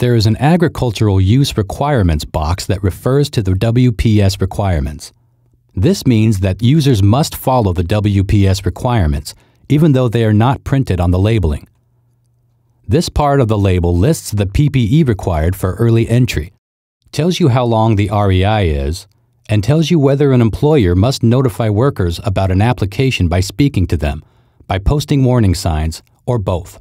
there is an agricultural use requirements box that refers to the WPS requirements. This means that users must follow the WPS requirements, even though they are not printed on the labeling. This part of the label lists the PPE required for early entry, tells you how long the REI is, and tells you whether an employer must notify workers about an application by speaking to them, by posting warning signs, or both.